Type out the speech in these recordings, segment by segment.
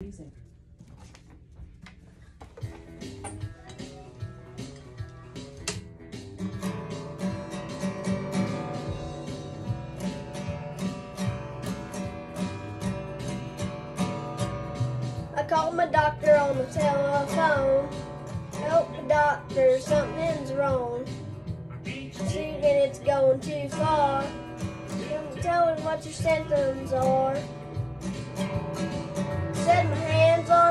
Music. I called my doctor on the telephone. Help the doctor, something's wrong. Thinking it's going too far. Can tell me what your symptoms are.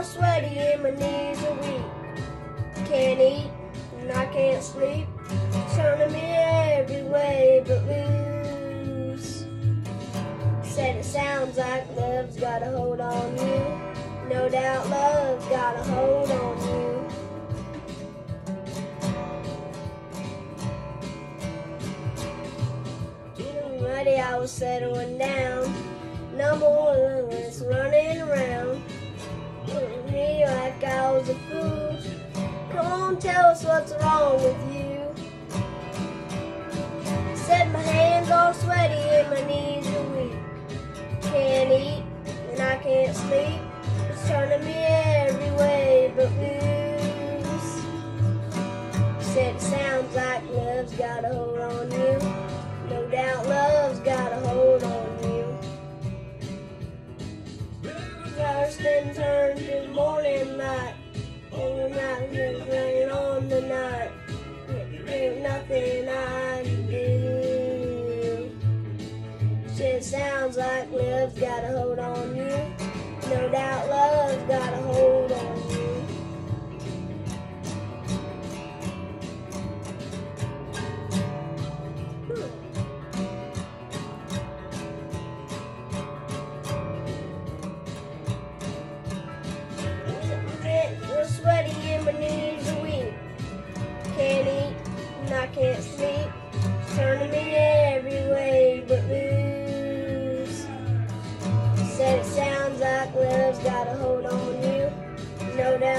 Sweaty and my knees are weak. Can't eat and I can't sleep. Turning me every way but loose. Said it sounds like love's got a hold on you. No doubt love's got a hold on you. Ready, I was settling down. No more Lewis running Tell us what's wrong with you. Said my hands are sweaty and my knees are weak. Can't eat and I can't sleep. It's turning me every way but loose. Said it sounds like love's got a hold on you. No doubt love's got a hold on you. First then turned to morning light. And the night was rain on the night. There's nothing I can do. Said it sounds like love's got a hold on you. No doubt love's I can't sleep. Turning me every way but loose. Said it sounds like love's got a hold on you. No doubt